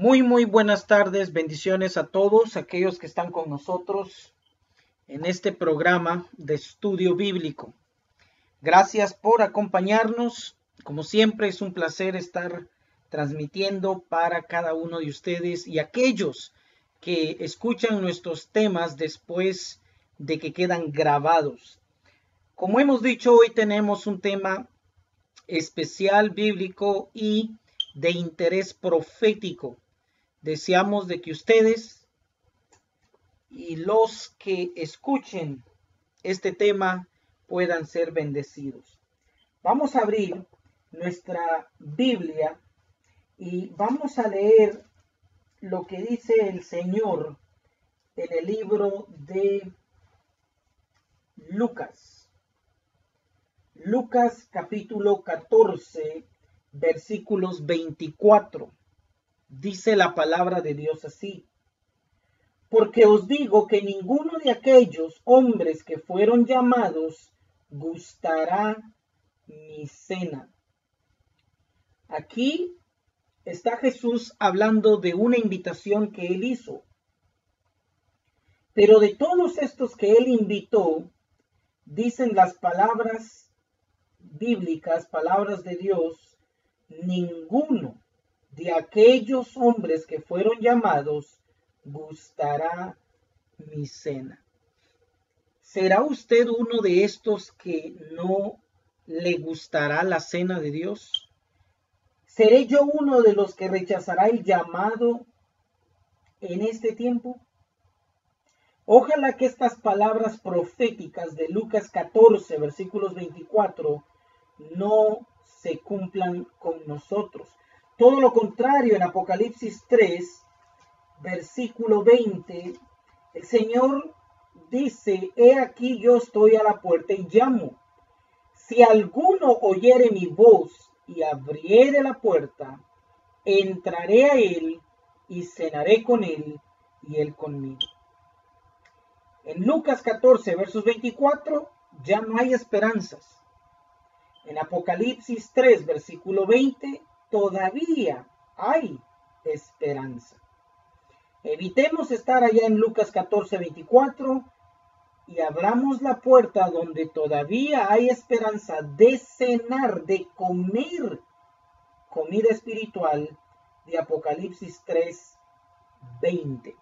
Muy, muy buenas tardes, bendiciones a todos aquellos que están con nosotros en este programa de estudio bíblico. Gracias por acompañarnos. Como siempre es un placer estar transmitiendo para cada uno de ustedes y aquellos que escuchan nuestros temas después de que quedan grabados. Como hemos dicho, hoy tenemos un tema especial bíblico y de interés profético. Deseamos de que ustedes y los que escuchen este tema puedan ser bendecidos. Vamos a abrir nuestra Biblia y vamos a leer lo que dice el Señor en el libro de Lucas. Lucas capítulo 14, versículos 24. Dice la palabra de Dios así. Porque os digo que ninguno de aquellos hombres que fueron llamados gustará mi cena. Aquí está Jesús hablando de una invitación que él hizo. Pero de todos estos que él invitó, dicen las palabras bíblicas, palabras de Dios, ninguno de aquellos hombres que fueron llamados gustará mi cena. ¿Será usted uno de estos que no le gustará la cena de Dios? ¿Seré yo uno de los que rechazará el llamado en este tiempo? Ojalá que estas palabras proféticas de Lucas 14, versículos 24, no se cumplan con nosotros. Todo lo contrario, en Apocalipsis 3, versículo 20, el Señor dice, he aquí yo estoy a la puerta y llamo. Si alguno oyere mi voz y abriere la puerta, entraré a él y cenaré con él y él conmigo. En Lucas 14, versos 24, ya no hay esperanzas. En Apocalipsis 3, versículo 20, todavía hay esperanza. Evitemos estar allá en Lucas 14, 24 y abramos la puerta donde todavía hay esperanza de cenar, de comer comida espiritual de Apocalipsis 3, 20.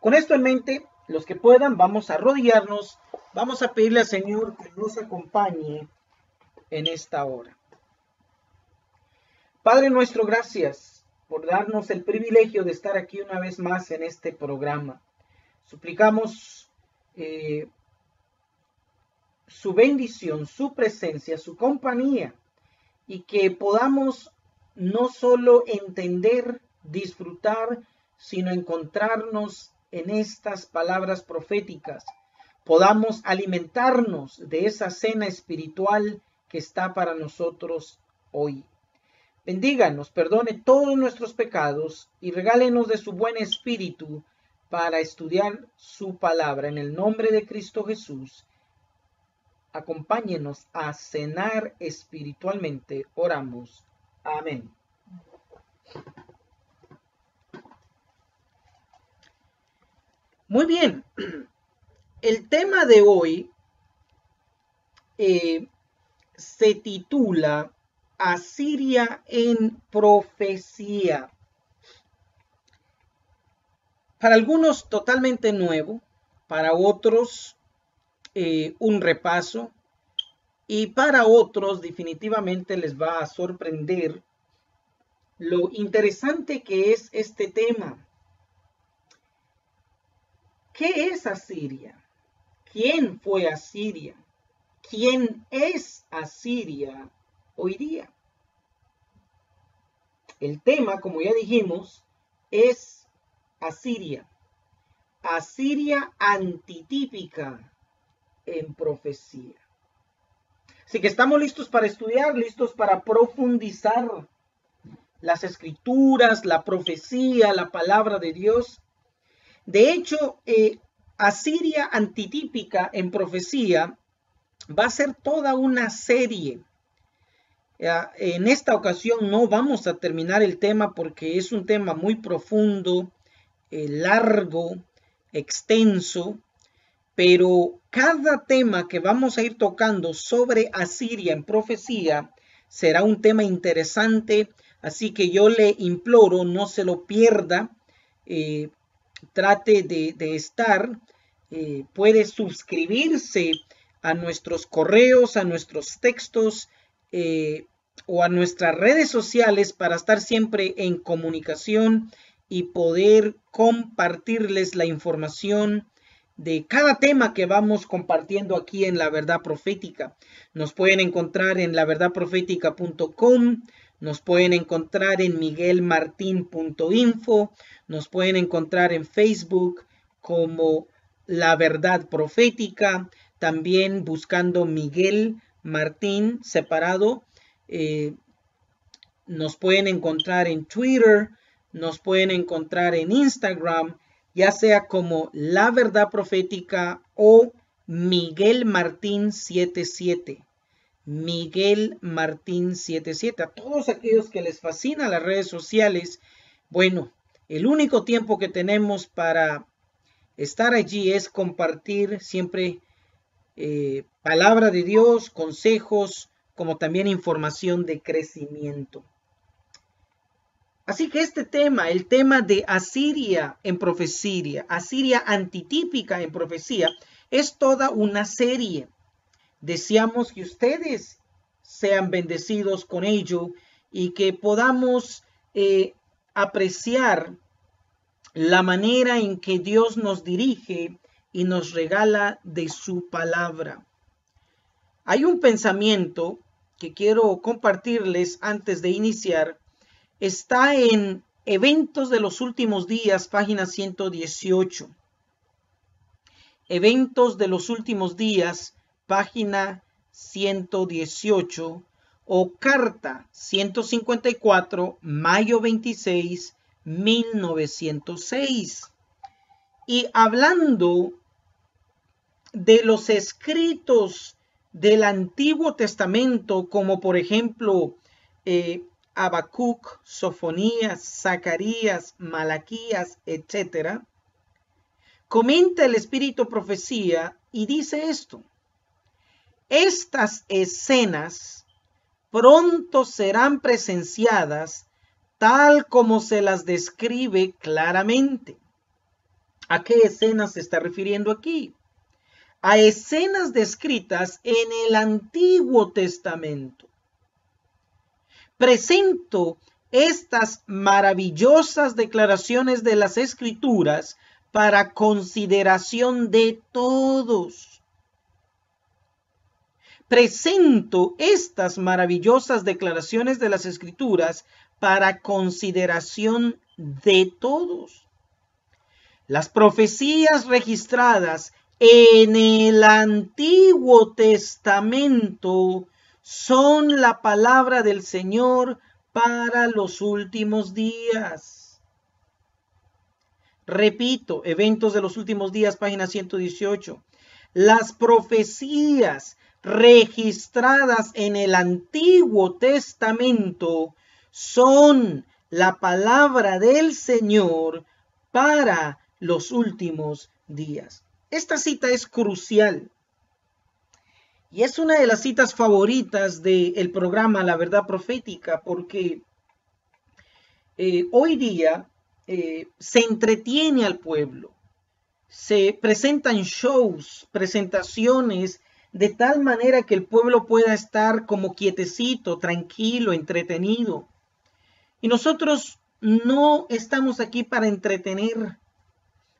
Con esto en mente, los que puedan, vamos a arrodillarnos, vamos a pedirle al Señor que nos acompañe en esta hora. Padre nuestro, gracias por darnos el privilegio de estar aquí una vez más en este programa. Suplicamos eh, su bendición, su presencia, su compañía y que podamos no solo entender, disfrutar, sino encontrarnos en estas palabras proféticas, podamos alimentarnos de esa cena espiritual que está para nosotros hoy. Bendíganos, perdone todos nuestros pecados y regálenos de su buen espíritu para estudiar su palabra en el nombre de Cristo Jesús. Acompáñenos a cenar espiritualmente. Oramos. Amén. Muy bien, el tema de hoy eh, se titula Asiria en profecía. Para algunos totalmente nuevo, para otros eh, un repaso y para otros definitivamente les va a sorprender lo interesante que es este tema. ¿Qué es Asiria? ¿Quién fue Asiria? ¿Quién es Asiria hoy día? El tema, como ya dijimos, es Asiria. Asiria antitípica en profecía. Así que estamos listos para estudiar, listos para profundizar las escrituras, la profecía, la palabra de Dios. De hecho, eh, Asiria antitípica en profecía va a ser toda una serie En esta ocasión no vamos a terminar el tema porque es un tema muy profundo, eh, largo, extenso, pero cada tema que vamos a ir tocando sobre Asiria en profecía será un tema interesante, así que yo le imploro no se lo pierda, eh, trate de, estar, eh, puede suscribirse a nuestros correos, a nuestros textos eh, o a nuestras redes sociales para estar siempre en comunicación y poder compartirles la información de cada tema que vamos compartiendo aquí en la verdad profética. Nos pueden encontrar en laverdadprofética.com, nos pueden encontrar en miguelmartin.info, nos pueden encontrar en Facebook como La Verdad Profética, también buscando Miguel Martín separado. Eh, nos pueden encontrar en Twitter, nos pueden encontrar en Instagram, ya sea como La Verdad Profética o Miguel Martín 77. Miguel Martín 77. A todos aquellos que les fascinan las redes sociales, bueno, el único tiempo que tenemos para estar allí es compartir siempre eh, palabra de Dios, consejos, como también información de crecimiento. Así que este tema, el tema de Asiria en profecía, Asiria antitípica en profecía, es toda una serie. Deseamos que ustedes sean bendecidos con ello y que podamos eh, apreciar la manera en que Dios nos dirige y nos regala de su palabra. Hay un pensamiento que quiero compartirles antes de iniciar está en Eventos de los Últimos Días, página 118. Eventos de los Últimos Días, página 118 o carta 154, mayo 26, 1906. Y hablando de los escritos del Antiguo Testamento, como por ejemplo eh, Habacuc, Sofonías, Zacarías, Malaquías, etc., comenta el Espíritu Profecía y dice esto. Estas escenas pronto serán presenciadas tal como se las describe claramente. ¿A qué escenas se está refiriendo aquí? A escenas descritas en el Antiguo Testamento presento estas maravillosas declaraciones de las escrituras para consideración de todos. Presento estas maravillosas declaraciones de las escrituras para consideración de todos. Las profecías registradas en el Antiguo Testamento son la palabra del Señor para los últimos días. Repito, eventos de los últimos días, página 118. Las profecías registradas en el Antiguo Testamento son la palabra del Señor para los últimos días. Esta cita es crucial y es una de las citas favoritas del programa La Verdad Profética porque eh, hoy día eh, se entretiene al pueblo, se presentan shows, presentaciones, de tal manera que el pueblo pueda estar como quietecito, tranquilo, entretenido. Y nosotros no estamos aquí para entretener.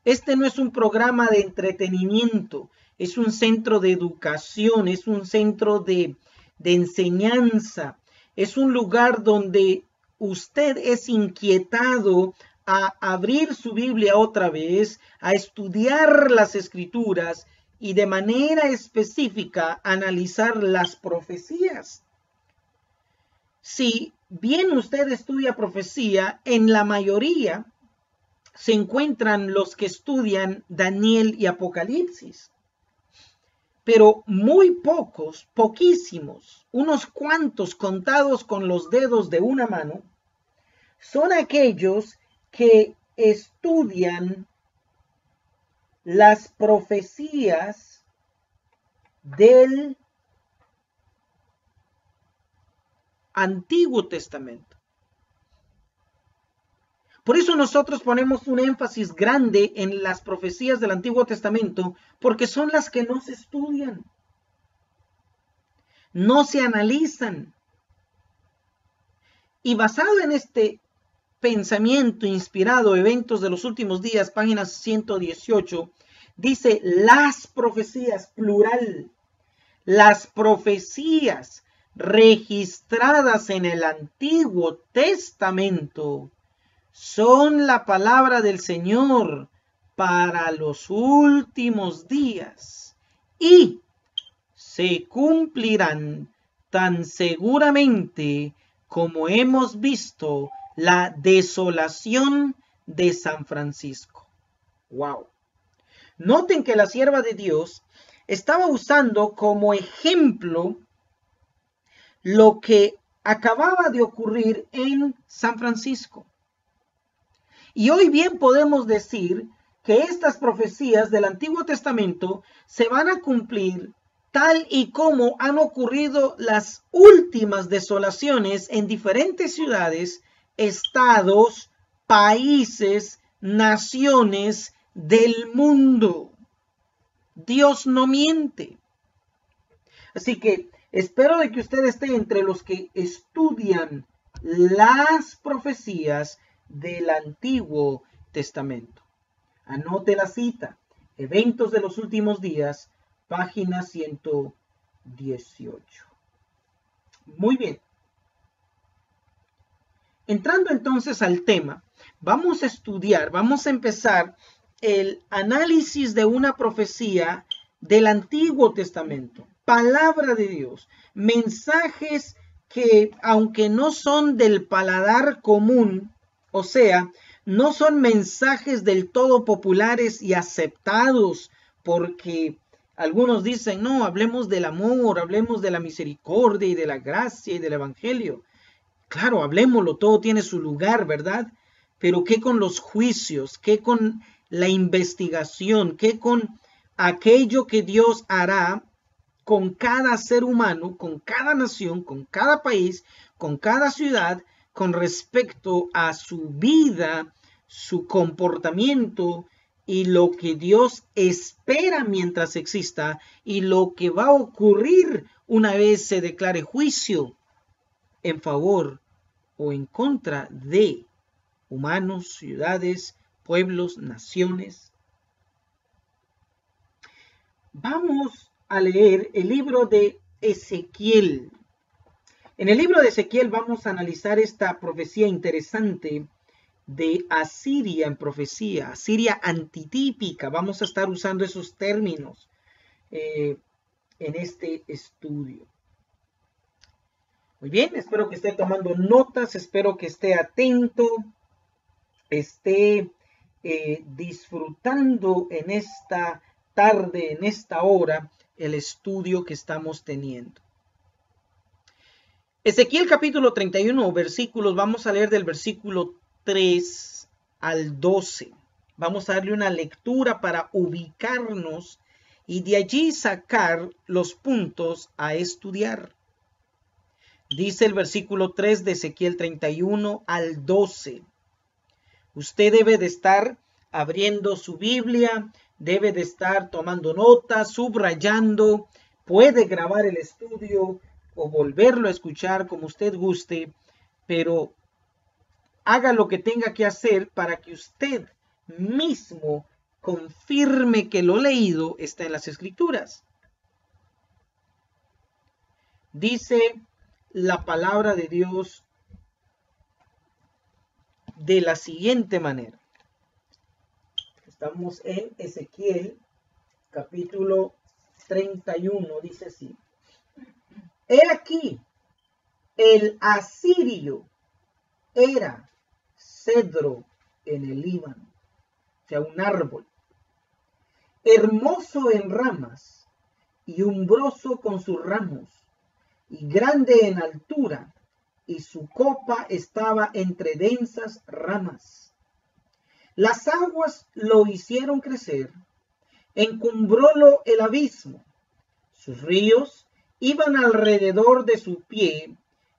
Este no es un programa de entretenimiento es un centro de educación, es un centro de, enseñanza, es un lugar donde usted es inquietado a abrir su Biblia otra vez, a estudiar las escrituras y de manera específica analizar las profecías. Si bien usted estudia profecía, en la mayoría se encuentran los que estudian Daniel y Apocalipsis. pero muy pocos, poquísimos, unos cuantos contados con los dedos de una mano, son aquellos que estudian las profecías del Antiguo Testamento. Por eso nosotros ponemos un énfasis grande en las profecías del Antiguo Testamento, porque son las que no se estudian, no se analizan. Y basado en este pensamiento inspirado, eventos de los últimos días, páginas 118, dice las profecías, plural, las profecías registradas en el Antiguo Testamento son la palabra del Señor para los últimos días y se cumplirán tan seguramente como hemos visto la desolación de San Francisco. Wow. Noten que la sierva de Dios estaba usando como ejemplo lo que acababa de ocurrir en San Francisco. Y hoy bien podemos decir que estas profecías del Antiguo Testamento se van a cumplir tal y como han ocurrido las últimas desolaciones en diferentes ciudades, estados, países, naciones del mundo. Dios no miente. Así que espero de que usted esté entre los que estudian las profecías del Antiguo Testamento. Anote la cita, Eventos de los Últimos Días, página 118. Muy bien. Entrando entonces al tema, vamos a estudiar, vamos a empezar el análisis de una profecía del Antiguo Testamento, palabra de Dios, mensajes que aunque no son del paladar común, o sea, no son mensajes del todo populares y aceptados porque algunos dicen, no, hablemos del amor, hablemos de la misericordia y de la gracia y del Evangelio. Claro, hablemoslo, todo tiene su lugar, ¿verdad? Pero ¿qué con los juicios? ¿Qué con la investigación? ¿Qué con aquello que Dios hará con cada ser humano, con cada nación, con cada país, con cada ciudad con respecto a su vida, su comportamiento y lo que Dios espera mientras exista y lo que va a ocurrir una vez se declare juicio en favor o en contra de humanos, ciudades, pueblos, naciones. Vamos a leer el libro de Ezequiel, en el libro de Ezequiel vamos a analizar esta profecía interesante de Asiria en profecía, Asiria antitípica. Vamos a estar usando esos términos eh, en este estudio. Muy bien, espero que esté tomando notas, espero que esté atento, esté eh, disfrutando en esta tarde, en esta hora, el estudio que estamos teniendo. Ezequiel capítulo 31, versículos, vamos a leer del versículo 3 al 12. Vamos a darle una lectura para ubicarnos y de allí sacar los puntos a estudiar. Dice el versículo 3 de Ezequiel 31 al 12. Usted debe de estar abriendo su Biblia, debe de estar tomando notas, subrayando, puede grabar el estudio o volverlo a escuchar como usted guste, pero haga lo que tenga que hacer para que usted mismo confirme que lo leído está en las escrituras. Dice la palabra de Dios de la siguiente manera. Estamos en Ezequiel capítulo 31, dice así. He aquí, el asirio era cedro en el Líbano, o sea, un árbol, hermoso en ramas y umbroso con sus ramos, y grande en altura, y su copa estaba entre densas ramas. Las aguas lo hicieron crecer, encumbrólo el abismo, sus ríos iban alrededor de su pie,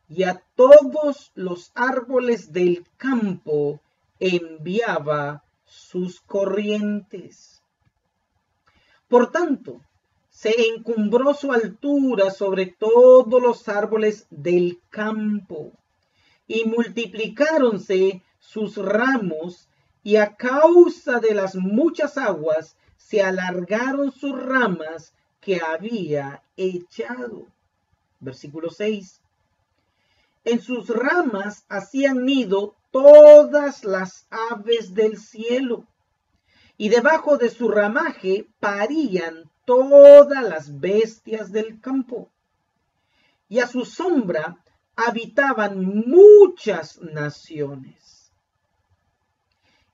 y a todos los árboles del campo enviaba sus corrientes. Por tanto, se encumbró su altura sobre todos los árboles del campo, y multiplicáronse sus ramos, y a causa de las muchas aguas se alargaron sus ramas que había echado. Versículo 6. En sus ramas hacían nido todas las aves del cielo, y debajo de su ramaje parían todas las bestias del campo. Y a su sombra habitaban muchas naciones.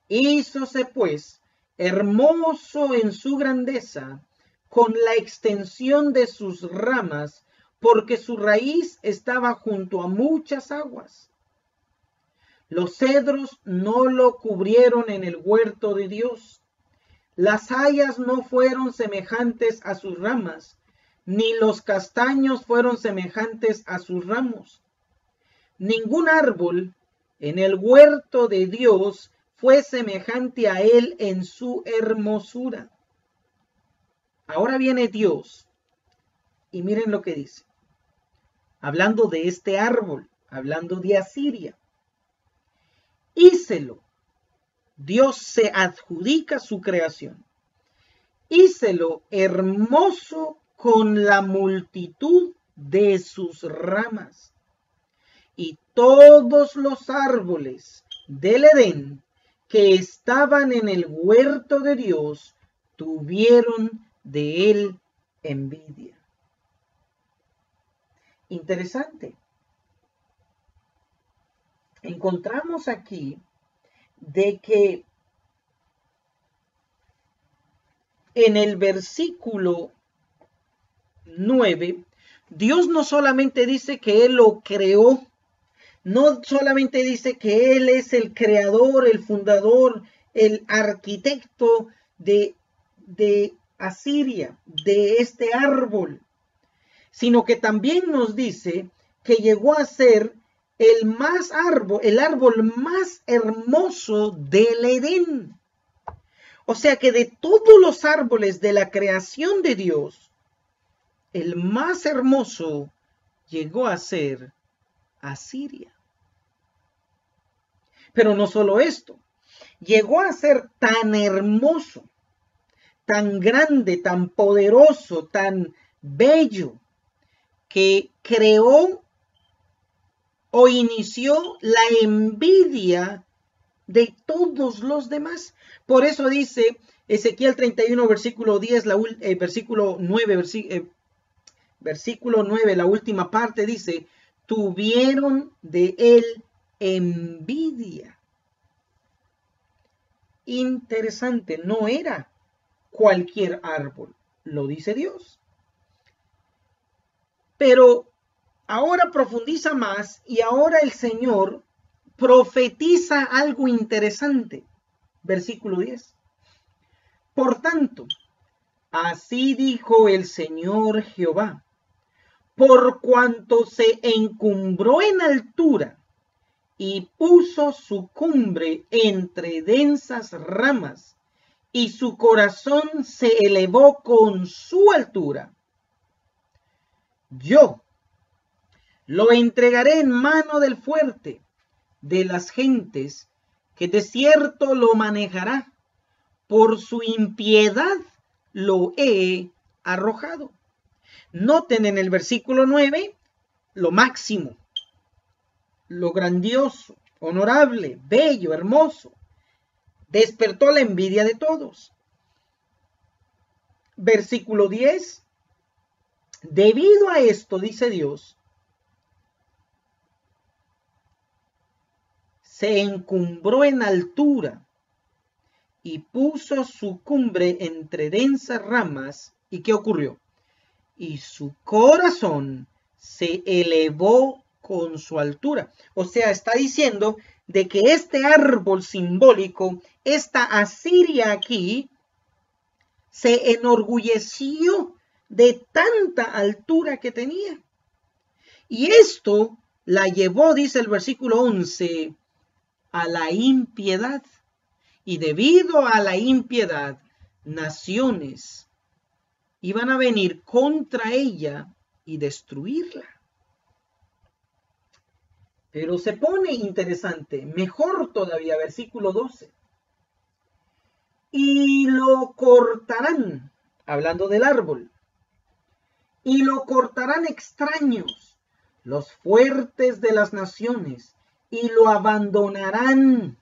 Hízose pues hermoso en su grandeza, con la extensión de sus ramas porque su raíz estaba junto a muchas aguas. Los cedros no lo cubrieron en el huerto de Dios. Las hayas no fueron semejantes a sus ramas, ni los castaños fueron semejantes a sus ramos. Ningún árbol en el huerto de Dios fue semejante a él en su hermosura. Ahora viene Dios y miren lo que dice hablando de este árbol, hablando de Asiria. Hícelo. Dios se adjudica su creación. Hícelo hermoso con la multitud de sus ramas. Y todos los árboles del Edén que estaban en el huerto de Dios tuvieron de él envidia interesante. Encontramos aquí de que en el versículo 9, Dios no solamente dice que Él lo creó, no solamente dice que Él es el creador, el fundador, el arquitecto de, de Asiria, de este árbol, sino que también nos dice que llegó a ser el más árbol, el árbol más hermoso del Edén. O sea que de todos los árboles de la creación de Dios, el más hermoso llegó a ser Asiria. Pero no solo esto, llegó a ser tan hermoso, tan grande, tan poderoso, tan bello, que creó o inició la envidia de todos los demás. Por eso dice Ezequiel 31, versículo 10, la, eh, versículo 9, eh, versículo 9, la última parte dice, tuvieron de él envidia. Interesante, no era cualquier árbol, lo dice Dios. Pero ahora profundiza más y ahora el Señor profetiza algo interesante. Versículo 10. Por tanto, así dijo el Señor Jehová, por cuanto se encumbró en altura y puso su cumbre entre densas ramas, y su corazón se elevó con su altura yo lo entregaré en mano del fuerte, de las gentes, que de cierto lo manejará. Por su impiedad lo he arrojado. Noten en el versículo 9 lo máximo, lo grandioso, honorable, bello, hermoso. Despertó la envidia de todos. Versículo 10 Debido a esto, dice Dios, se encumbró en altura y puso su cumbre entre densas ramas. ¿Y qué ocurrió? y su corazón se elevó con su altura. O sea, está diciendo de que este árbol simbólico, esta Asiria aquí, se enorgulleció de tanta altura que tenía. Y esto la llevó, dice el versículo 11, a la impiedad. Y debido a la impiedad, naciones iban a venir contra ella y destruirla. Pero se pone interesante, mejor todavía, versículo 12. Y lo cortarán, hablando del árbol, y lo cortarán extraños, los fuertes de las naciones, y lo abandonarán.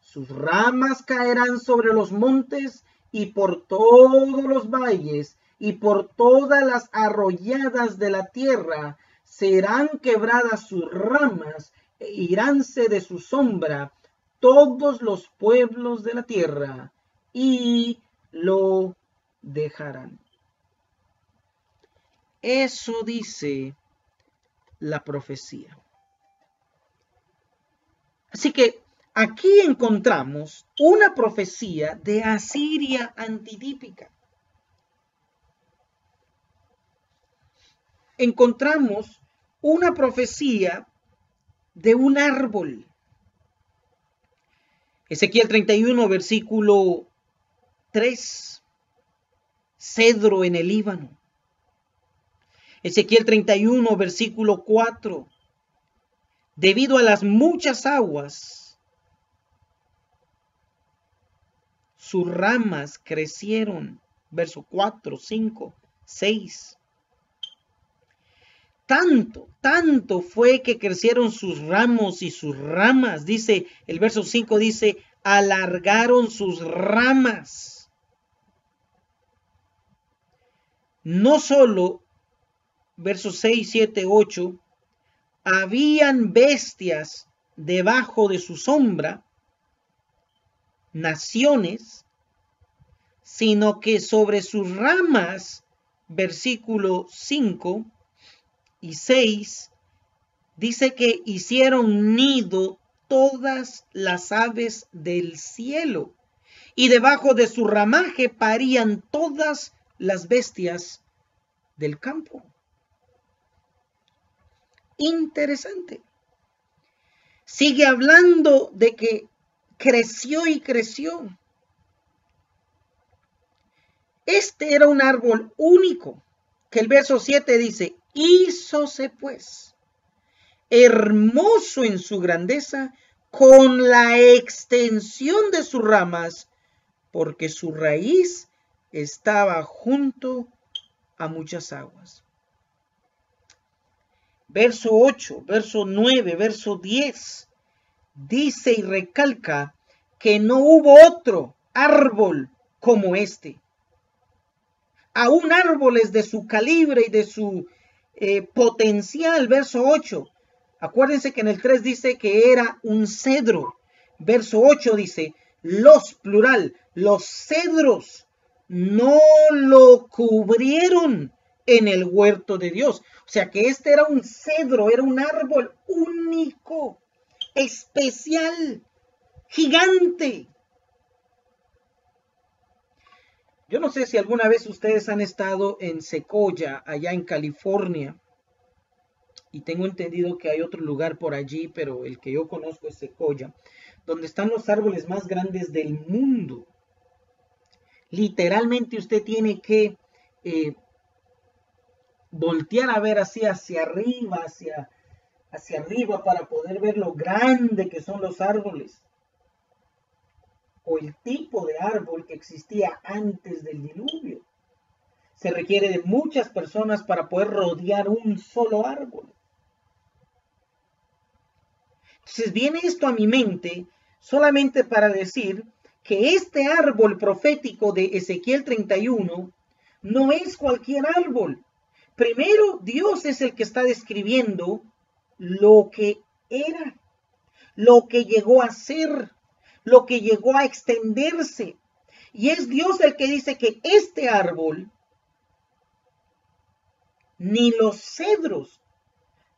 Sus ramas caerán sobre los montes y por todos los valles y por todas las arrolladas de la tierra serán quebradas sus ramas e iránse de su sombra todos los pueblos de la tierra y lo dejarán. Eso dice la profecía. Así que aquí encontramos una profecía de Asiria antitípica. Encontramos una profecía de un árbol. Ezequiel 31, versículo 3. Cedro en el Líbano. Ezequiel 31, versículo 4. Debido a las muchas aguas, sus ramas crecieron. Verso 4, 5, 6. Tanto, tanto fue que crecieron sus ramos y sus ramas. Dice, el verso 5 dice, alargaron sus ramas. No solo, versos 6, 7, 8, habían bestias debajo de su sombra, naciones, sino que sobre sus ramas, versículo 5, y 6 dice que hicieron nido todas las aves del cielo y debajo de su ramaje parían todas las bestias del campo. Interesante. Sigue hablando de que creció y creció. Este era un árbol único, que el verso 7 dice, Hízose pues hermoso en su grandeza con la extensión de sus ramas, porque su raíz estaba junto a muchas aguas. Verso 8, verso 9, verso 10, dice y recalca que no hubo otro árbol como este. Aún árboles de su calibre y de su eh, potencial, verso 8. Acuérdense que en el 3 dice que era un cedro. Verso 8 dice, los plural, los cedros no lo cubrieron en el huerto de Dios. O sea que este era un cedro, era un árbol único, especial, gigante. Yo no sé si alguna vez ustedes han estado en Secoya, allá en California, y tengo entendido que hay otro lugar por allí, pero el que yo conozco es Secoya, donde están los árboles más grandes del mundo. Literalmente usted tiene que eh, voltear a ver así hacia arriba, hacia arriba, para poder ver lo grande que son los árboles o el tipo de árbol que existía antes del diluvio. Se requiere de muchas personas para poder rodear un solo árbol. Entonces viene esto a mi mente solamente para decir que este árbol profético de Ezequiel 31 no es cualquier árbol. Primero, Dios es el que está describiendo lo que era, lo que llegó a ser, lo que llegó a extenderse. Y es Dios el que dice que este árbol ni los cedros,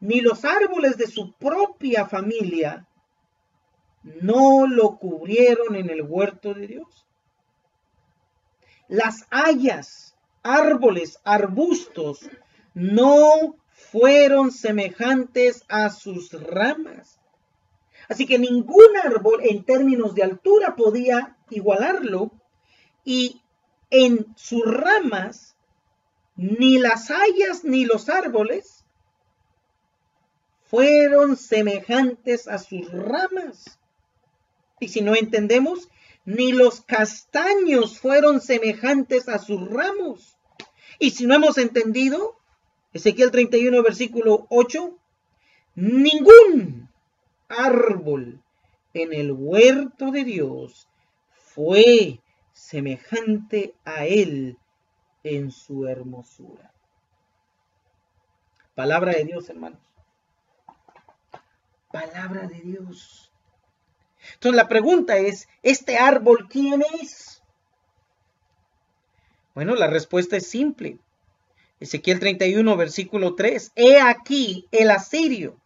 ni los árboles de su propia familia no lo cubrieron en el huerto de Dios. Las hayas, árboles, arbustos, no fueron semejantes a sus ramas. Así que ningún árbol en términos de altura podía igualarlo y en sus ramas ni las hayas ni los árboles fueron semejantes a sus ramas. Y si no entendemos, ni los castaños fueron semejantes a sus ramos. Y si no hemos entendido, Ezequiel 31, versículo 8, ningún árbol en el huerto de Dios fue semejante a él en su hermosura. Palabra de Dios, hermanos. Palabra de Dios. Entonces la pregunta es, ¿este árbol quién es? Bueno, la respuesta es simple. Ezequiel 31, versículo 3. He aquí el asirio.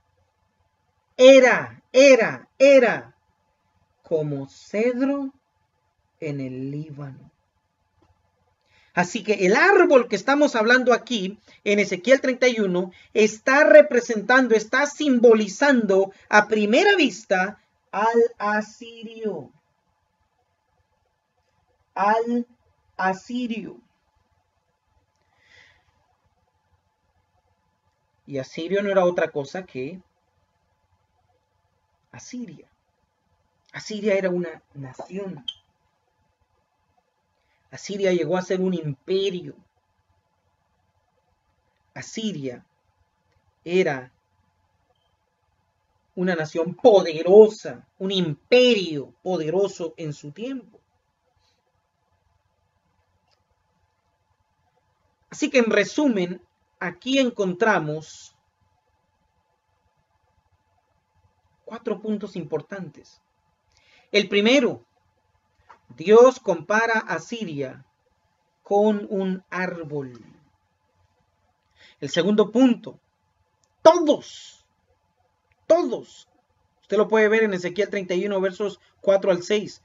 Era, era, era como cedro en el Líbano. Así que el árbol que estamos hablando aquí en Ezequiel 31 está representando, está simbolizando a primera vista al asirio. Al asirio. Y asirio no era otra cosa que Asiria. Asiria era una nación. Asiria llegó a ser un imperio. Asiria era una nación poderosa, un imperio poderoso en su tiempo. Así que en resumen, aquí encontramos cuatro puntos importantes. El primero, Dios compara a Siria con un árbol. El segundo punto, todos, todos, usted lo puede ver en Ezequiel 31, versos 4 al 6,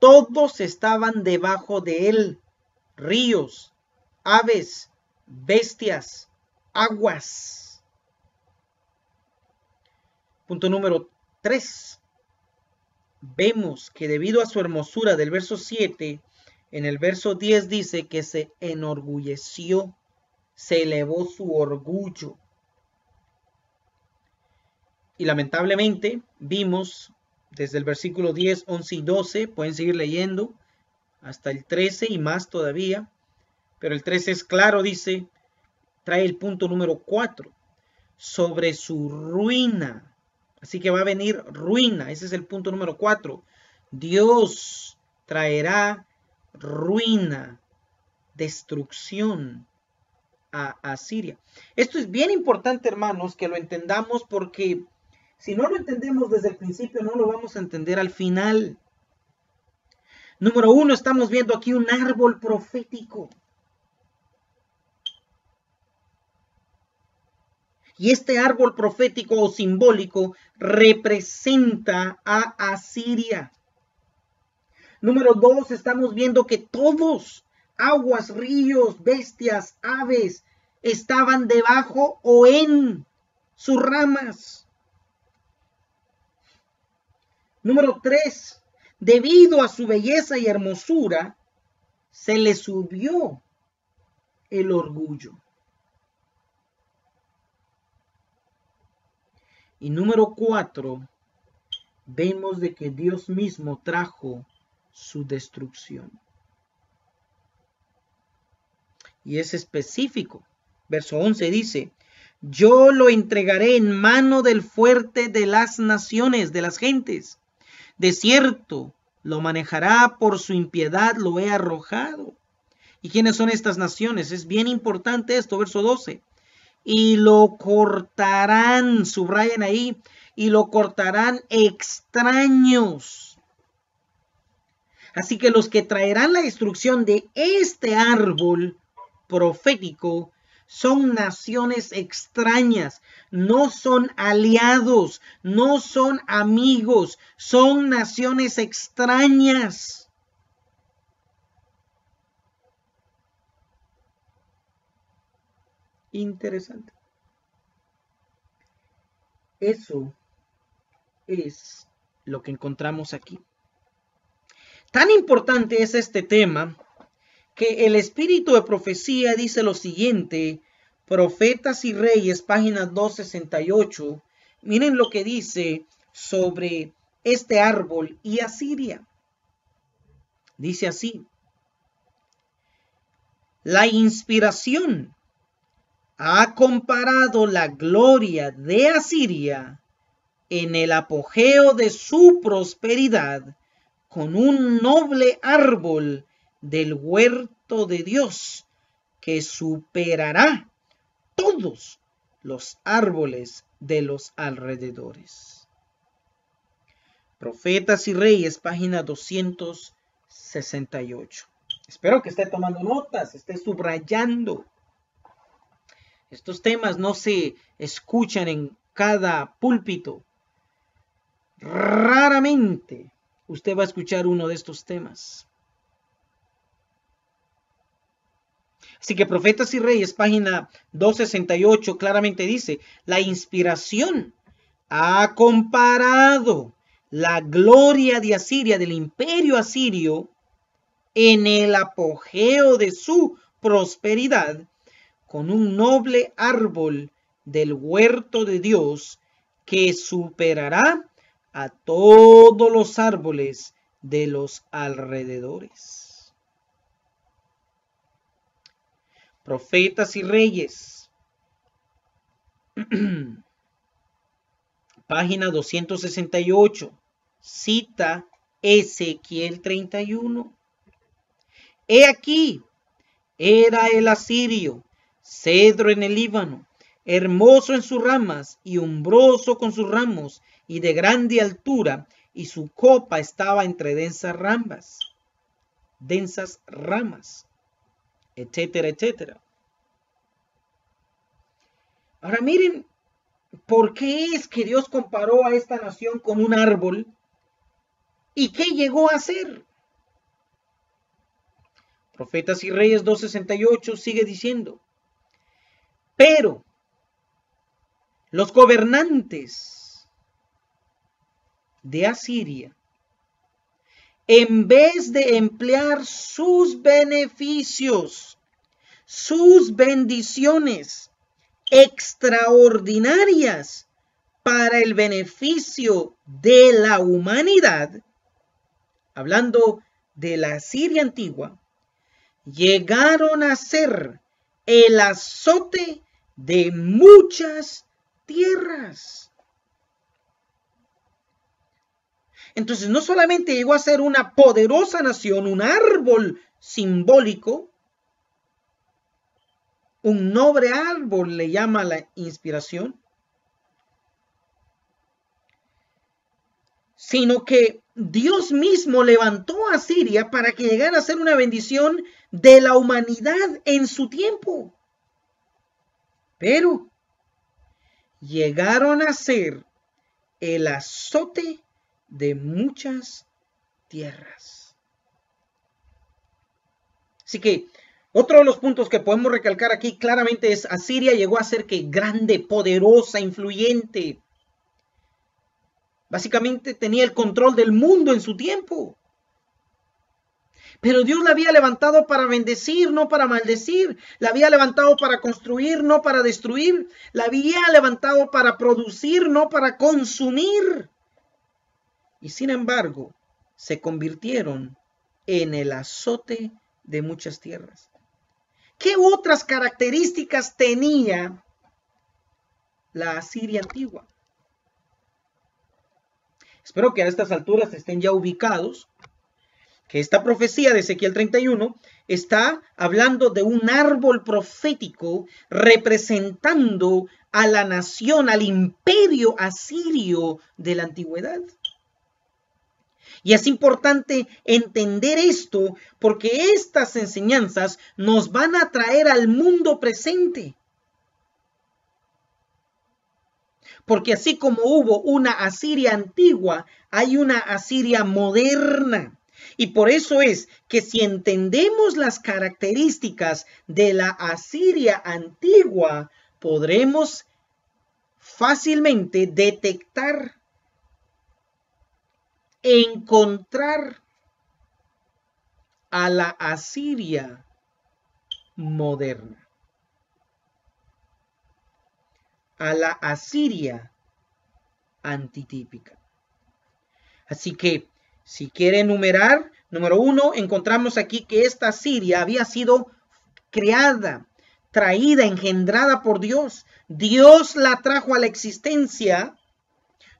todos estaban debajo de él, ríos, aves, bestias, aguas. Punto número 3 vemos que debido a su hermosura del verso 7, en el verso 10 dice que se enorgulleció, se elevó su orgullo. Y lamentablemente vimos desde el versículo 10, 11 y 12, pueden seguir leyendo, hasta el 13 y más todavía, pero el 13 es claro, dice, trae el punto número 4, sobre su ruina Así que va a venir ruina. Ese es el punto número cuatro. Dios traerá ruina, destrucción a Asiria. Esto es bien importante, hermanos, que lo entendamos porque si no lo entendemos desde el principio, no lo vamos a entender al final. Número uno, estamos viendo aquí un árbol profético. Y este árbol profético o simbólico representa a Asiria. Número dos, estamos viendo que todos, aguas, ríos, bestias, aves, estaban debajo o en sus ramas. Número tres, debido a su belleza y hermosura, se le subió el orgullo. Y número cuatro, vemos de que Dios mismo trajo su destrucción. Y es específico. Verso 11 dice, yo lo entregaré en mano del fuerte de las naciones, de las gentes. De cierto, lo manejará por su impiedad, lo he arrojado. ¿Y quiénes son estas naciones? Es bien importante esto, verso 12 y lo cortarán, subrayen ahí, y lo cortarán extraños. Así que los que traerán la destrucción de este árbol profético son naciones extrañas, no son aliados, no son amigos, son naciones extrañas. Interesante. Eso es lo que encontramos aquí. Tan importante es este tema que el espíritu de profecía dice lo siguiente, Profetas y Reyes, página 268. Miren lo que dice sobre este árbol y Asiria. Dice así, la inspiración ha comparado la gloria de Asiria en el apogeo de su prosperidad con un noble árbol del huerto de Dios que superará todos los árboles de los alrededores. Profetas y Reyes, página 268. Espero que esté tomando notas, esté subrayando. Estos temas no se escuchan en cada púlpito. Raramente usted va a escuchar uno de estos temas. Así que Profetas y Reyes, página 268, claramente dice, la inspiración ha comparado la gloria de Asiria, del imperio asirio, en el apogeo de su prosperidad, con un noble árbol del huerto de Dios que superará a todos los árboles de los alrededores. Profetas y reyes. Página 268. Cita Ezequiel 31. He aquí, era el asirio, cedro en el Líbano, hermoso en sus ramas y umbroso con sus ramos, y de grande altura, y su copa estaba entre densas ramas, densas ramas, etcétera, etcétera. Ahora miren, ¿por qué es que Dios comparó a esta nación con un árbol? ¿Y qué llegó a ser? Profetas y Reyes 2.68 sigue diciendo, pero los gobernantes de Asiria, en vez de emplear sus beneficios, sus bendiciones extraordinarias para el beneficio de la humanidad, hablando de la Siria antigua, llegaron a ser el azote de muchas tierras. Entonces no solamente llegó a ser una poderosa nación, un árbol simbólico, un noble árbol le llama la inspiración, sino que Dios mismo levantó a Siria para que llegara a ser una bendición de la humanidad en su tiempo. Pero llegaron a ser el azote de muchas tierras. Así que otro de los puntos que podemos recalcar aquí claramente es Asiria llegó a ser que grande, poderosa, influyente. Básicamente tenía el control del mundo en su tiempo. Pero Dios la había levantado para bendecir, no para maldecir. La había levantado para construir, no para destruir. La había levantado para producir, no para consumir y sin embargo se convirtieron en el azote de muchas tierras. ¿Qué otras características tenía la Asiria antigua? Espero que a estas alturas estén ya ubicados esta profecía de Ezequiel 31 está hablando de un árbol profético representando a la nación, al imperio asirio de la antigüedad. Y es importante entender esto porque estas enseñanzas nos van a traer al mundo presente. Porque así como hubo una Asiria antigua, hay una Asiria moderna. Y por eso es que si entendemos las características de la Asiria antigua, podremos fácilmente detectar, encontrar a la Asiria moderna. A la Asiria antitípica. Así que, si quiere enumerar, número uno, encontramos aquí que esta Asiria había sido creada, traída, engendrada por Dios. Dios la trajo a la existencia.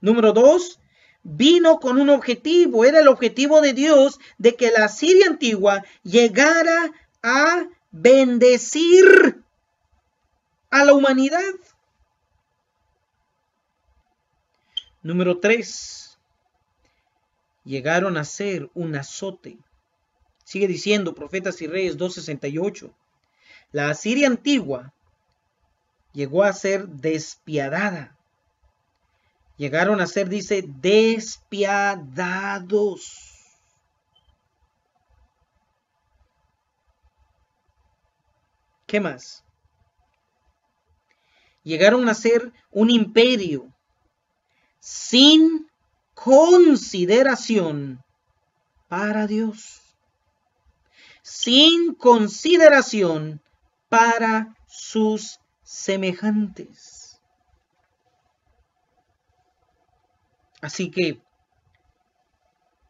Número dos, vino con un objetivo, era el objetivo de Dios de que la Siria antigua llegara a bendecir a la humanidad. Número 3. Llegaron a ser un azote. Sigue diciendo Profetas y Reyes 2.68. La Asiria antigua llegó a ser despiadada llegaron a ser, dice, despiadados. ¿Qué más? Llegaron a ser un imperio sin consideración para Dios. Sin consideración para sus semejantes. Así que,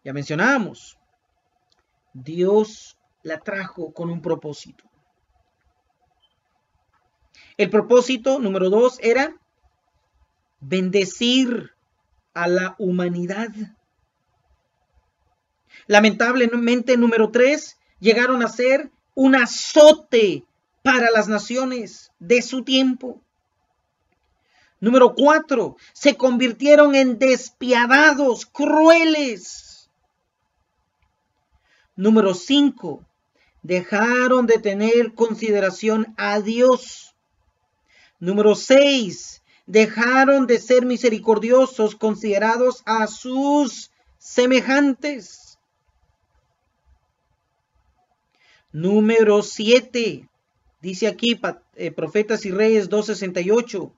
ya mencionamos, Dios la trajo con un propósito. El propósito número dos era bendecir a la humanidad. Lamentablemente, número tres, llegaron a ser un azote para las naciones de su tiempo. Número cuatro, se convirtieron en despiadados, crueles. Número cinco, dejaron de tener consideración a Dios. Número seis, dejaron de ser misericordiosos considerados a sus semejantes. Número siete, dice aquí eh, Profetas y Reyes 268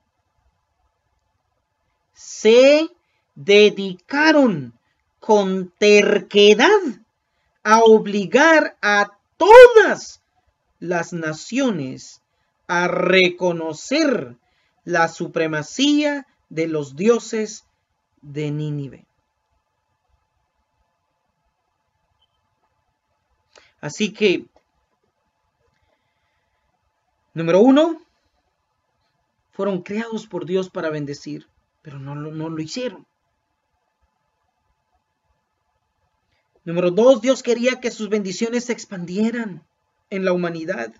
se dedicaron con terquedad a obligar a todas las naciones a reconocer la supremacía de los dioses de Nínive. Así que, número uno, fueron creados por Dios para bendecir pero no, no lo hicieron. Número dos, Dios quería que sus bendiciones se expandieran en la humanidad.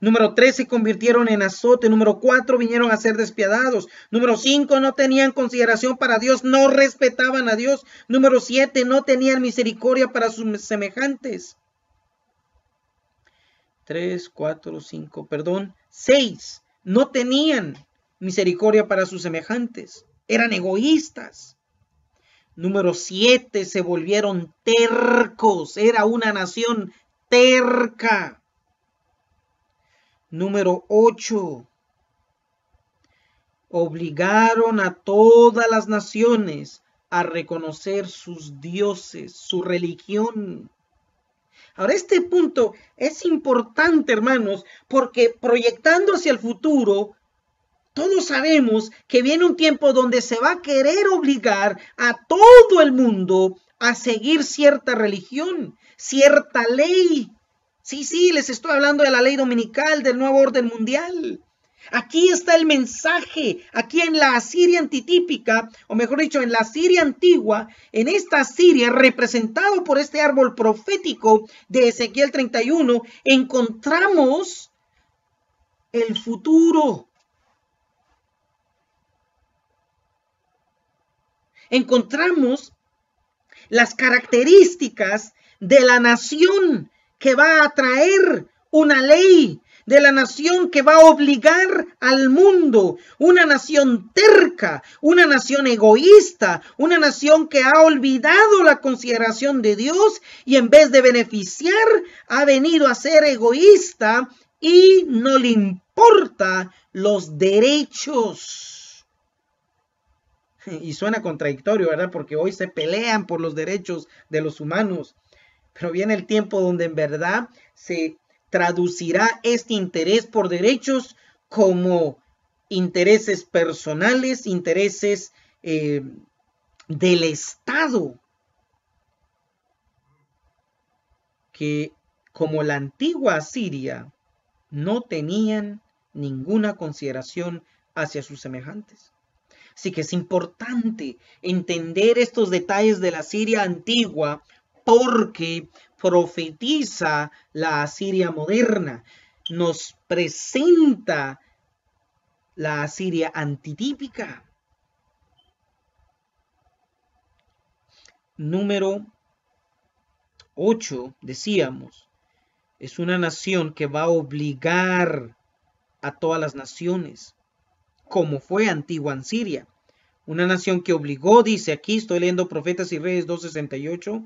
Número tres, se convirtieron en azote. Número cuatro, vinieron a ser despiadados. Número cinco, no tenían consideración para Dios, no respetaban a Dios. Número siete, no tenían misericordia para sus semejantes. Tres, cuatro, cinco, perdón. Seis, no tenían misericordia para sus semejantes. Eran egoístas. Número siete, se volvieron tercos. Era una nación terca. Número ocho, obligaron a todas las naciones a reconocer sus dioses, su religión. Ahora, este punto es importante, hermanos, porque proyectando hacia el futuro, todos sabemos que viene un tiempo donde se va a querer obligar a todo el mundo a seguir cierta religión, cierta ley. Sí, sí, les estoy hablando de la ley dominical del nuevo orden mundial. Aquí está el mensaje, aquí en la Asiria antitípica, o mejor dicho, en la Siria antigua, en esta Siria representado por este árbol profético de Ezequiel 31, encontramos el futuro, encontramos las características de la nación que va a traer una ley, de la nación que va a obligar al mundo, una nación terca, una nación egoísta, una nación que ha olvidado la consideración de Dios y en vez de beneficiar ha venido a ser egoísta y no le importa los derechos. Y suena contradictorio, ¿verdad? Porque hoy se pelean por los derechos de los humanos. Pero viene el tiempo donde en verdad se traducirá este interés por derechos como intereses personales, intereses eh, del Estado, que como la antigua Siria no tenían ninguna consideración hacia sus semejantes. Así que es importante entender estos detalles de la Siria antigua porque profetiza la Asiria moderna, nos presenta la Asiria antitípica. Número 8, decíamos, es una nación que va a obligar a todas las naciones, como fue antigua en Siria. Una nación que obligó, dice aquí, estoy leyendo Profetas y Reyes 268,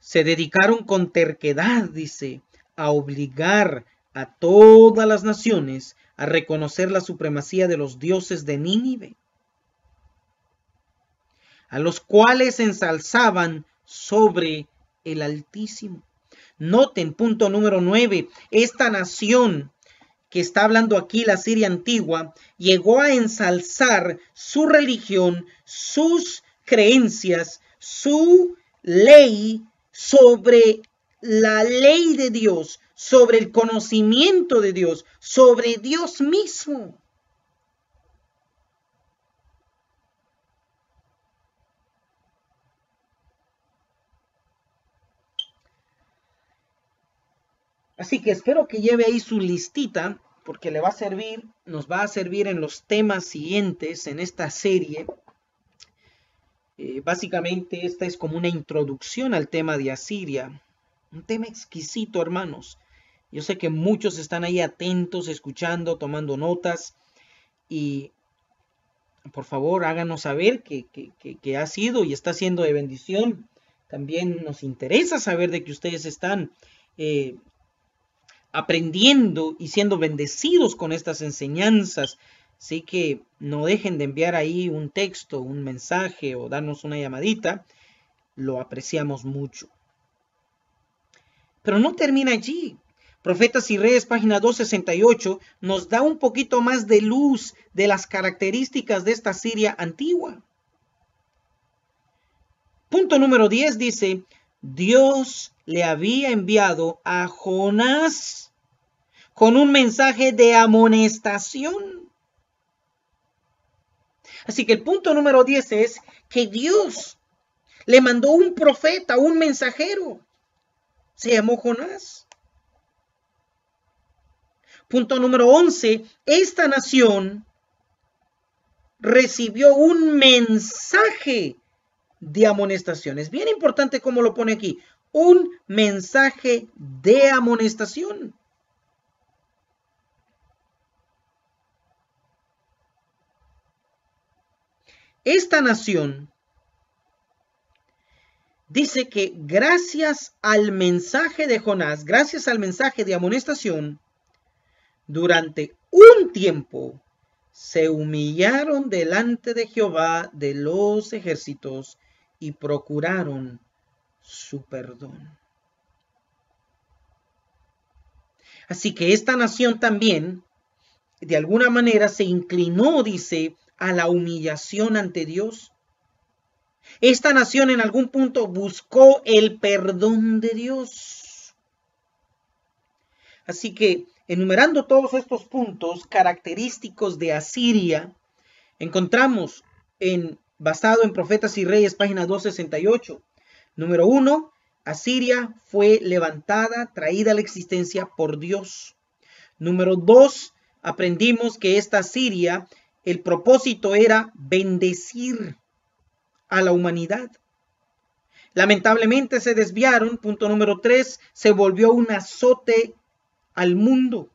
se dedicaron con terquedad, dice, a obligar a todas las naciones a reconocer la supremacía de los dioses de Nínive, a los cuales ensalzaban sobre el Altísimo. Noten, punto número 9, esta nación que está hablando aquí, la Siria antigua, llegó a ensalzar su religión, sus creencias, su ley sobre la ley de Dios, sobre el conocimiento de Dios, sobre Dios mismo. Así que espero que lleve ahí su listita, porque le va a servir, nos va a servir en los temas siguientes en esta serie eh, básicamente esta es como una introducción al tema de Asiria. Un tema exquisito, hermanos. Yo sé que muchos están ahí atentos, escuchando, tomando notas. Y por favor, háganos saber que, ha sido y está siendo de bendición. También nos interesa saber de que ustedes están eh, aprendiendo y siendo bendecidos con estas enseñanzas Así que no dejen de enviar ahí un texto, un mensaje o darnos una llamadita. Lo apreciamos mucho. Pero no termina allí. Profetas y Reyes, página 268, nos da un poquito más de luz de las características de esta Siria antigua. Punto número 10 dice, Dios le había enviado a Jonás con un mensaje de amonestación. Así que el punto número 10 es que Dios le mandó un profeta, un mensajero. Se llamó Jonás. Punto número 11. Esta nación recibió un mensaje de amonestación. Es bien importante como lo pone aquí. Un mensaje de amonestación. Esta nación dice que gracias al mensaje de Jonás, gracias al mensaje de amonestación, durante un tiempo se humillaron delante de Jehová de los ejércitos y procuraron su perdón. Así que esta nación también, de alguna manera, se inclinó, dice, a la humillación ante Dios. Esta nación en algún punto buscó el perdón de Dios. Así que, enumerando todos estos puntos característicos de Asiria, encontramos en basado en Profetas y Reyes, página 268. Número uno, Asiria fue levantada, traída a la existencia por Dios. Número dos, aprendimos que esta Asiria el propósito era bendecir a la humanidad. Lamentablemente se desviaron. Punto número tres, se volvió un azote al mundo.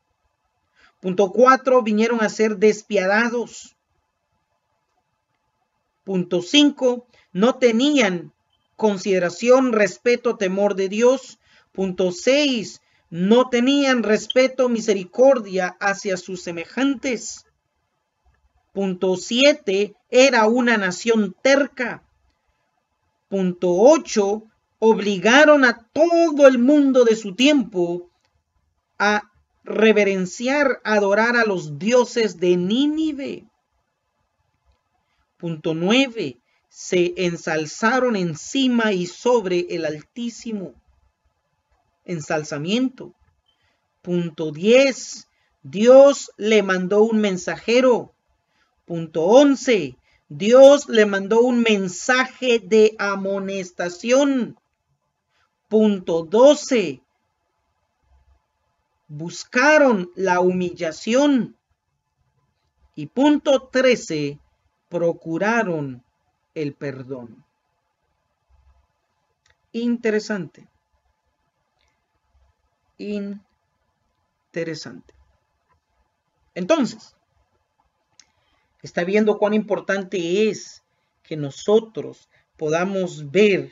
Punto cuatro, vinieron a ser despiadados. Punto cinco, no tenían consideración, respeto, temor de Dios. Punto seis, no tenían respeto, misericordia hacia sus semejantes. Punto 7. Era una nación terca. Punto 8. Obligaron a todo el mundo de su tiempo a reverenciar, adorar a los dioses de Nínive. Punto 9. Se ensalzaron encima y sobre el Altísimo. Ensalzamiento. Punto 10. Dios le mandó un mensajero Punto 11. Dios le mandó un mensaje de amonestación. Punto 12. Buscaron la humillación. Y punto 13. Procuraron el perdón. Interesante. Interesante. Entonces, está viendo cuán importante es que nosotros podamos ver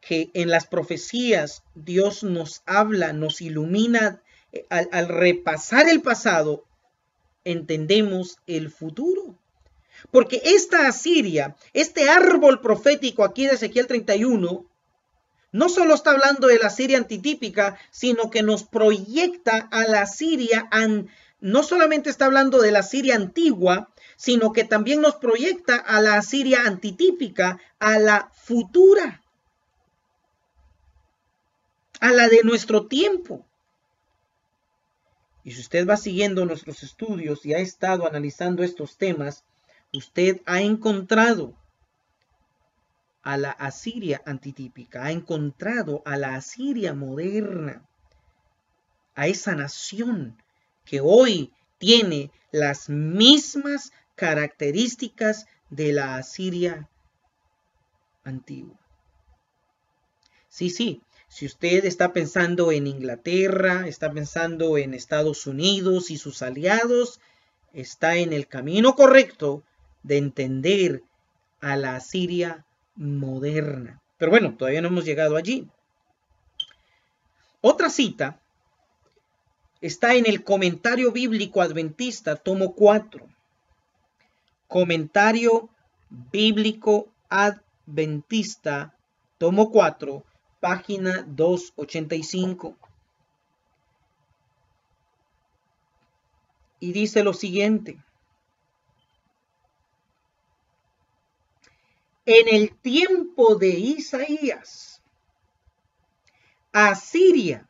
que en las profecías Dios nos habla, nos ilumina. Eh, al, repasar el pasado, entendemos el futuro. Porque esta Asiria, este árbol profético aquí de Ezequiel 31, no solo está hablando de la Siria antitípica, sino que nos proyecta a la Siria, no solamente está hablando de la Siria antigua, sino que también nos proyecta a la Asiria antitípica, a la futura, a la de nuestro tiempo. Y si usted va siguiendo nuestros estudios y ha estado analizando estos temas, usted ha encontrado a la Asiria antitípica, ha encontrado a la Asiria moderna, a esa nación que hoy tiene las mismas características de la Asiria antigua. Sí, sí, si usted está pensando en Inglaterra, está pensando en Estados Unidos y sus aliados, está en el camino correcto de entender a la Asiria moderna. Pero bueno, todavía no hemos llegado allí. Otra cita está en el comentario bíblico adventista, tomo 4. Comentario bíblico adventista, tomo 4, página 285. Y dice lo siguiente. En el tiempo de Isaías, Asiria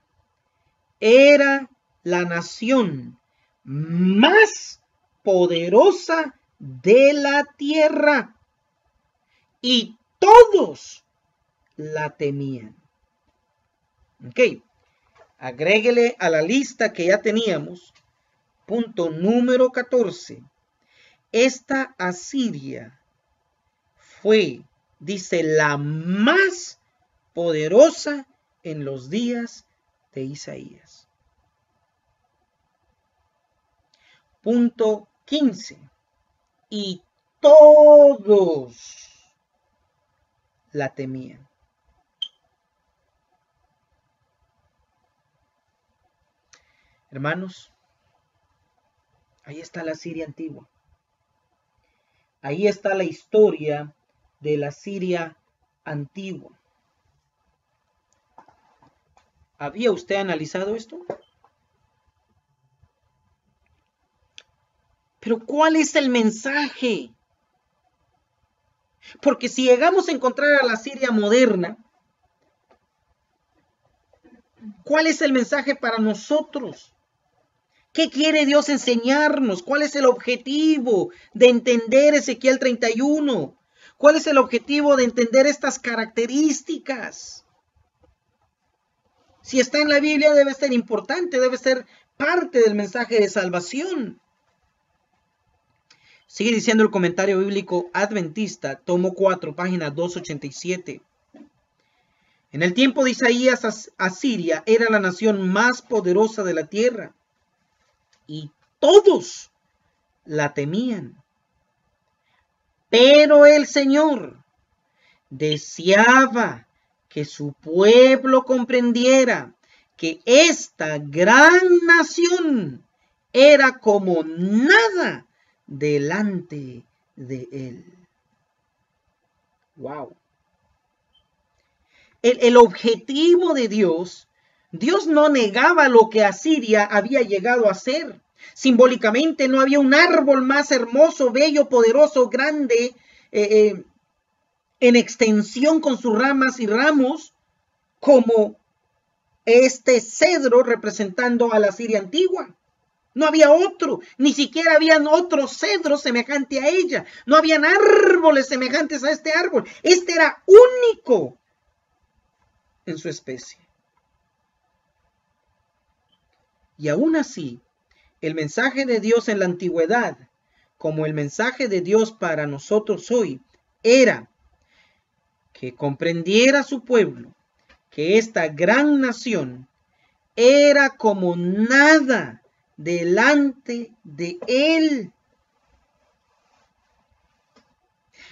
era la nación más poderosa de la tierra y todos la temían. Ok, agréguele a la lista que ya teníamos, punto número 14. Esta Asiria fue, dice, la más poderosa en los días de Isaías. Punto 15 y todos la temían. Hermanos, ahí está la Siria antigua. Ahí está la historia de la Siria antigua. ¿Había usted analizado esto? Pero ¿cuál es el mensaje? Porque si llegamos a encontrar a la Siria moderna, ¿cuál es el mensaje para nosotros? ¿Qué quiere Dios enseñarnos? ¿Cuál es el objetivo de entender Ezequiel 31? ¿Cuál es el objetivo de entender estas características? Si está en la Biblia debe ser importante, debe ser parte del mensaje de salvación. Sigue diciendo el comentario bíblico adventista, tomo 4, página 287. En el tiempo de Isaías, Asiria era la nación más poderosa de la tierra y todos la temían. Pero el Señor deseaba que su pueblo comprendiera que esta gran nación era como nada delante de él. Wow. El, el, objetivo de Dios, Dios no negaba lo que Asiria había llegado a ser. Simbólicamente no había un árbol más hermoso, bello, poderoso, grande, eh, eh, en extensión con sus ramas y ramos, como este cedro representando a la Siria antigua. No había otro, ni siquiera habían otro cedro semejante a ella. No habían árboles semejantes a este árbol. Este era único en su especie. Y aún así, el mensaje de Dios en la antigüedad, como el mensaje de Dios para nosotros hoy, era que comprendiera su pueblo que esta gran nación era como nada delante de él.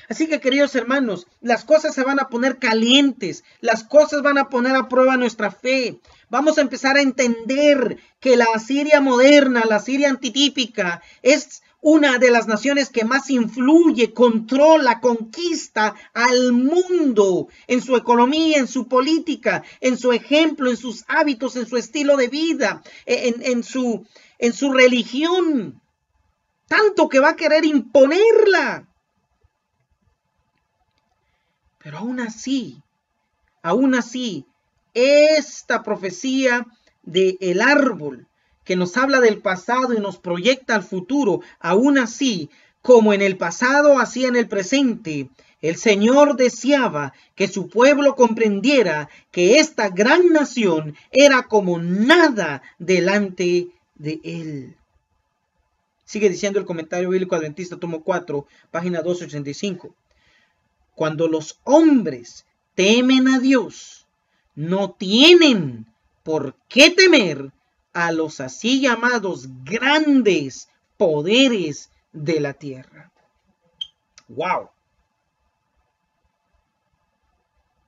Así que queridos hermanos, las cosas se van a poner calientes, las cosas van a poner a prueba nuestra fe. Vamos a empezar a entender que la Asiria moderna, la Siria antitípica, es una de las naciones que más influye, controla, conquista al mundo en su economía, en su política, en su ejemplo, en sus hábitos, en su estilo de vida, en su, en su religión. Tanto que va a querer imponerla. Pero aún así, aún así, esta profecía del el árbol que nos habla del pasado y nos proyecta al futuro, aún así, como en el pasado, así en el presente, el Señor deseaba que su pueblo comprendiera que esta gran nación era como nada delante de él. Sigue diciendo el comentario bíblico adventista, tomo 4, página 285. Cuando los hombres temen a Dios, no tienen por qué temer a los así llamados grandes poderes de la tierra. ¡Wow!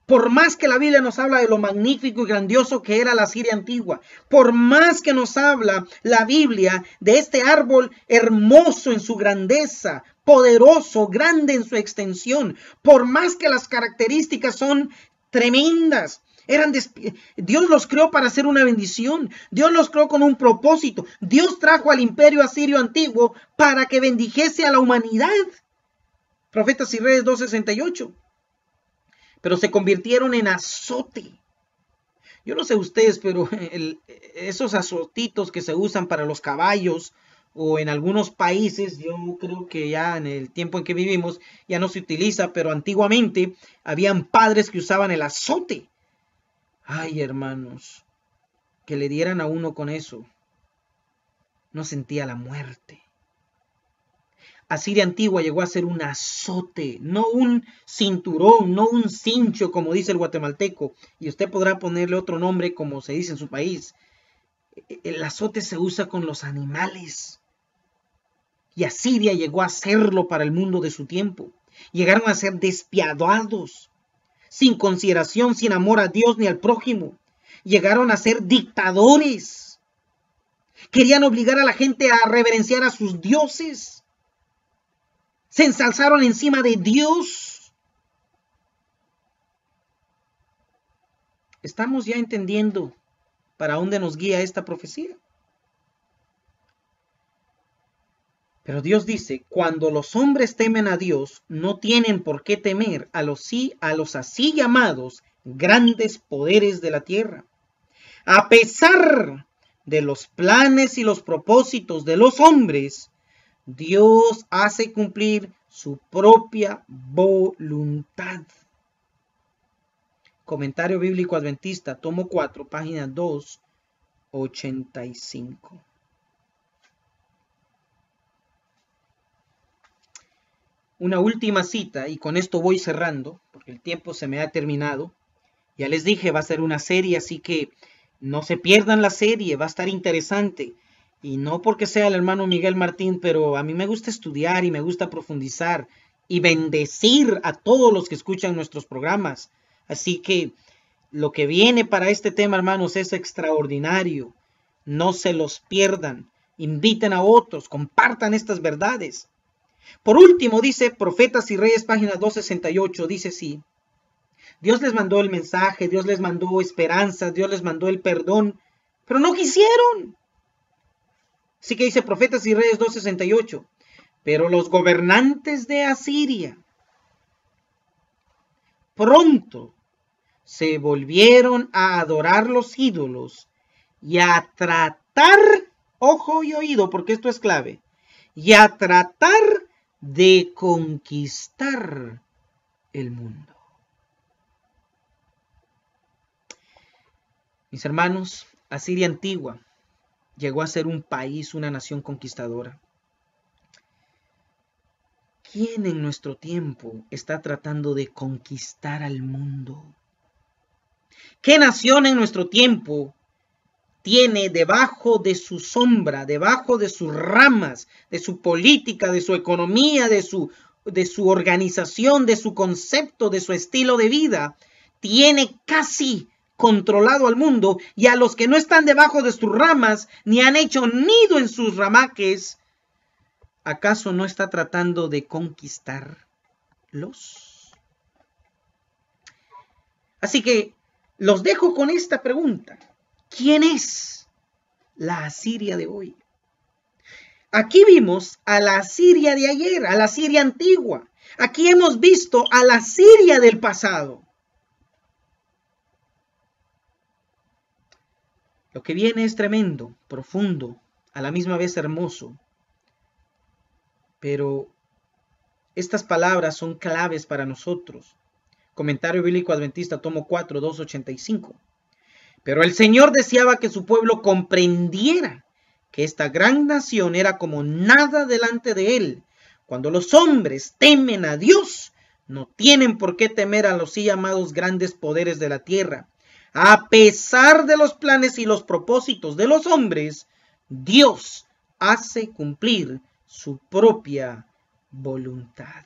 Por más que la Biblia nos habla de lo magnífico y grandioso que era la Siria antigua, por más que nos habla la Biblia de este árbol hermoso en su grandeza, poderoso, grande en su extensión, por más que las características son tremendas. Eran Dios los creó para hacer una bendición. Dios los creó con un propósito. Dios trajo al imperio asirio antiguo para que bendijese a la humanidad. Profetas y Reyes 268. Pero se convirtieron en azote. Yo no sé ustedes, pero esos azotitos que se usan para los caballos o en algunos países, yo creo que ya en el tiempo en que vivimos ya no se utiliza, pero antiguamente habían padres que usaban el azote. Ay, hermanos, que le dieran a uno con eso. No sentía la muerte. Asiria antigua llegó a ser un azote, no un cinturón, no un cincho, como dice el guatemalteco, y usted podrá ponerle otro nombre como se dice en su país. El azote se usa con los animales y Asiria llegó a serlo para el mundo de su tiempo. Llegaron a ser despiadados, sin consideración, sin amor a Dios ni al prójimo. Llegaron a ser dictadores. Querían obligar a la gente a reverenciar a sus dioses. Se ensalzaron encima de Dios. Estamos ya entendiendo para dónde nos guía esta profecía. Pero Dios dice, cuando los hombres temen a Dios, no tienen por qué temer a los, a los así llamados grandes poderes de la tierra. A pesar de los planes y los propósitos de los hombres, Dios hace cumplir su propia voluntad. Comentario bíblico adventista, tomo 4, página 2, 85. una última cita, y con esto voy cerrando, porque el tiempo se me ha terminado. Ya les dije, va a ser una serie, así que no se pierdan la serie, va a estar interesante. Y no porque sea el hermano Miguel Martín, pero a mí me gusta estudiar y me gusta profundizar y bendecir a todos los que escuchan nuestros programas. Así que lo que viene para este tema, hermanos, es extraordinario. No se los pierdan. Inviten a otros, compartan estas verdades. Por último, dice Profetas y Reyes, página 268, dice sí. Dios les mandó el mensaje, Dios les mandó esperanza, Dios les mandó el perdón, pero no quisieron. Así que dice Profetas y Reyes 268. Pero los gobernantes de Asiria pronto se volvieron a adorar los ídolos y a tratar, ojo y oído, porque esto es clave, y a tratar de conquistar el mundo. Mis hermanos, Asiria antigua llegó a ser un país, una nación conquistadora. ¿Quién en nuestro tiempo está tratando de conquistar al mundo? ¿Qué nación en nuestro tiempo tiene debajo de su sombra, debajo de sus ramas, de su política, de su economía, de su, de su organización, de su concepto, de su estilo de vida, tiene casi controlado al mundo y a los que no están debajo de sus ramas ni han hecho nido en sus ramaques, ¿acaso no está tratando de conquistarlos? Así que los dejo con esta pregunta. ¿Quién es la Asiria de hoy? Aquí vimos a la Asiria de ayer, a la Asiria antigua. Aquí hemos visto a la Asiria del pasado. Lo que viene es tremendo, profundo, a la misma vez hermoso. Pero estas palabras son claves para nosotros. Comentario bíblico adventista, tomo 4, 285. Pero el Señor deseaba que su pueblo comprendiera que esta gran nación era como nada delante de él. Cuando los hombres temen a Dios, no tienen por qué temer a los sí llamados grandes poderes de la tierra. A pesar de los planes y los propósitos de los hombres, Dios hace cumplir su propia voluntad.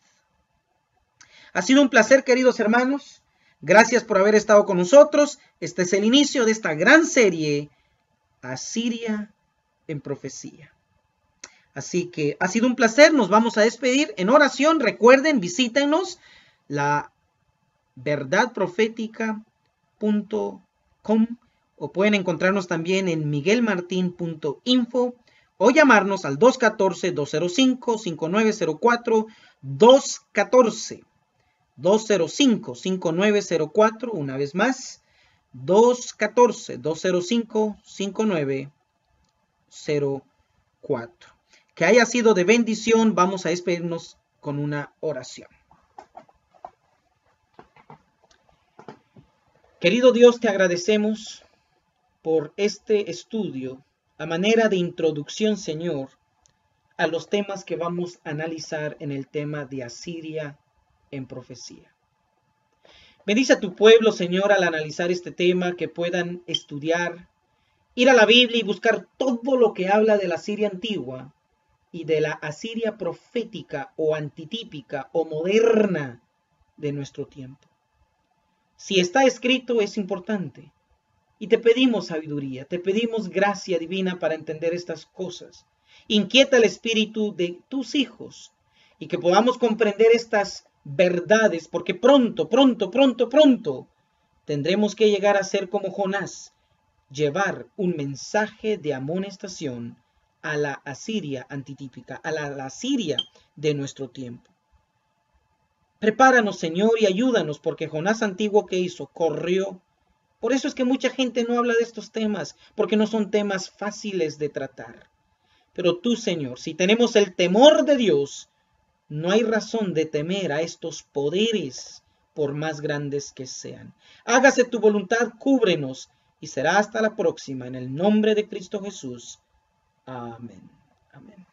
Ha sido un placer, queridos hermanos. Gracias por haber estado con nosotros. Este es el inicio de esta gran serie, Asiria en profecía. Así que ha sido un placer. Nos vamos a despedir en oración. Recuerden, visítenos la verdadprofética.com o pueden encontrarnos también en miguelmartin.info o llamarnos al 214-205-5904, 214 205-5904, una vez más, 214-205-5904. Que haya sido de bendición, vamos a despedirnos con una oración. Querido Dios, te agradecemos por este estudio a manera de introducción, Señor, a los temas que vamos a analizar en el tema de Asiria en profecía. Bendice a tu pueblo, Señor, al analizar este tema, que puedan estudiar, ir a la Biblia y buscar todo lo que habla de la Siria antigua y de la Asiria profética o antitípica o moderna de nuestro tiempo. Si está escrito es importante. Y te pedimos sabiduría, te pedimos gracia divina para entender estas cosas. Inquieta el espíritu de tus hijos y que podamos comprender estas verdades, porque pronto, pronto, pronto, pronto tendremos que llegar a ser como Jonás, llevar un mensaje de amonestación a la Asiria antitípica, a la, Asiria de nuestro tiempo. Prepáranos, Señor, y ayúdanos, porque Jonás antiguo que hizo, corrió. Por eso es que mucha gente no habla de estos temas, porque no son temas fáciles de tratar. Pero tú, Señor, si tenemos el temor de Dios, no hay razón de temer a estos poderes, por más grandes que sean. Hágase tu voluntad, cúbrenos, y será hasta la próxima, en el nombre de Cristo Jesús. Amén. Amén.